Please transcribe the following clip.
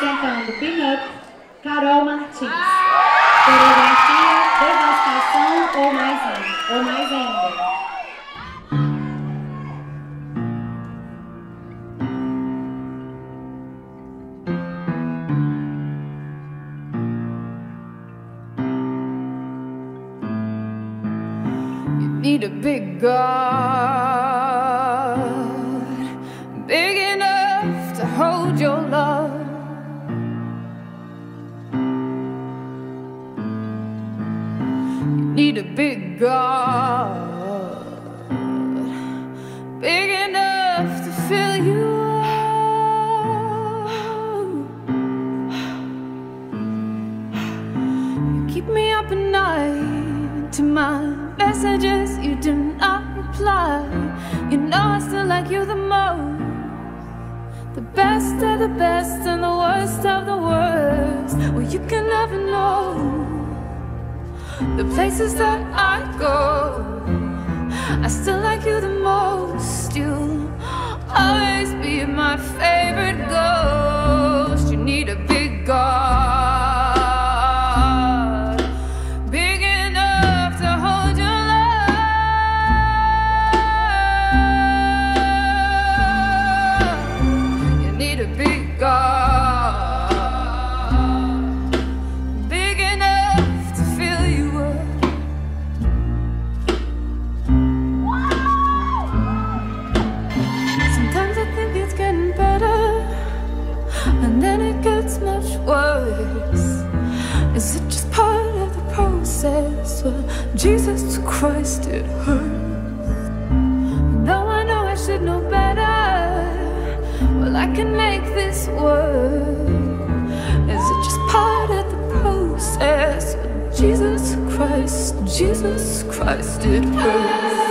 Apresentando Pinup, Carol Martins. Coreografia, Devastação ou mais ainda. Ou mais ainda. need a big God, need a big God, big enough to fill you up. You keep me up at night to my messages you do not reply. You know I still like you the most. The best of the best and the worst of the worst. The Is it just part of the process? Well, Jesus Christ, it hurts. Though I know I should know better, well, I can make this work. Is it just part of the process? Well, Jesus Christ, Jesus Christ, it hurts.